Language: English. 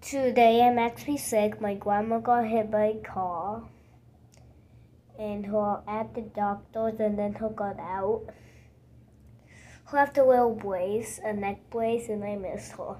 Today I'm actually sick. My grandma got hit by a car. And her at the doctor's and then her got out. Her left a little brace, a neck brace, and I miss her.